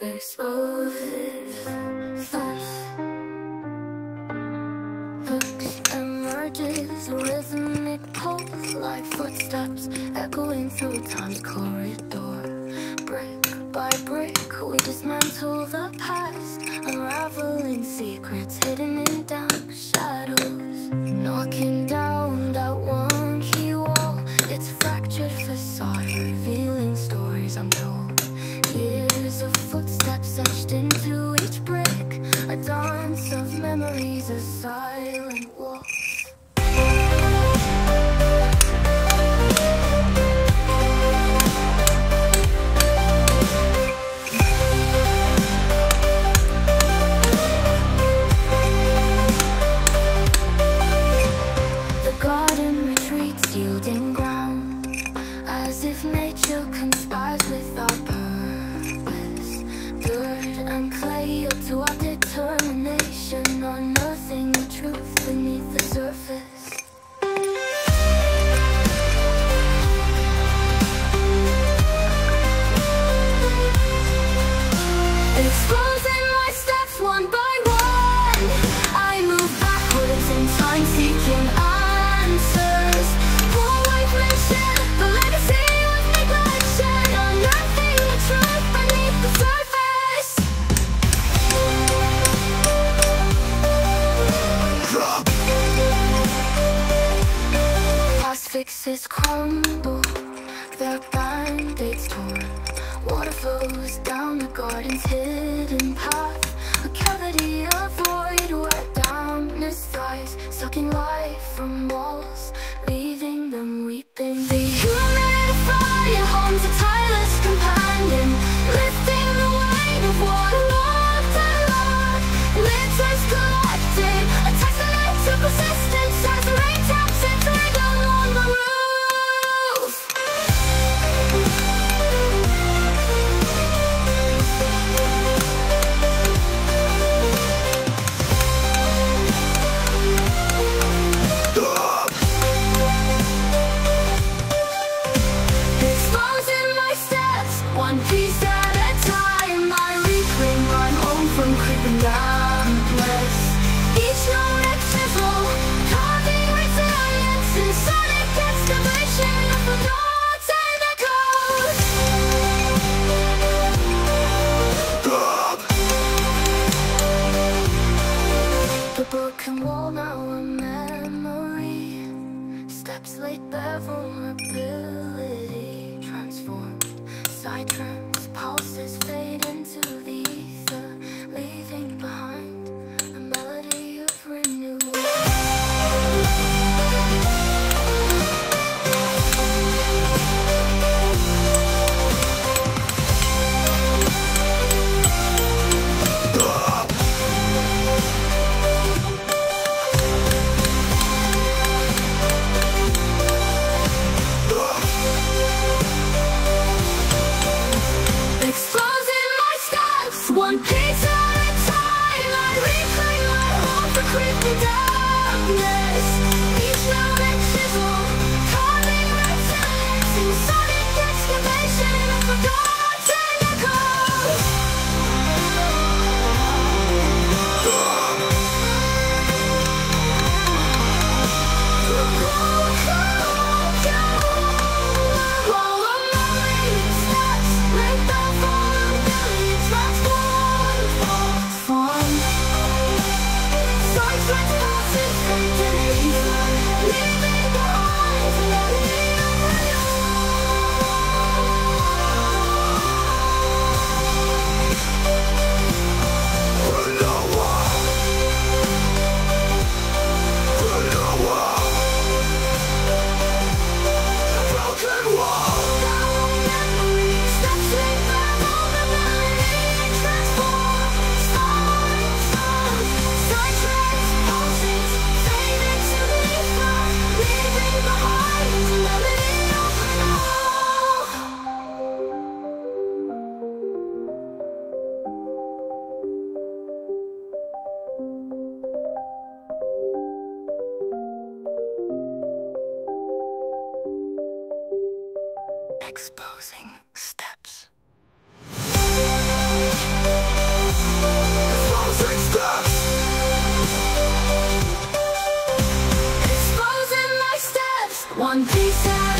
There's Looks emerges, rhythmic pulse Like footsteps echoing through time's corridor. Brick by brick, we dismantle the past Unraveling secrets hidden in dark into each brick, a dance of memories, a silence. 走啊！heaven's hidden path. A cavity of void where darkness dies Sucking life from walls, leaving vulnerability transformed Side turns, pulses fade into the ether Leaving yes. Baby, exposing steps. Exposing steps. Exposing my steps. One piece at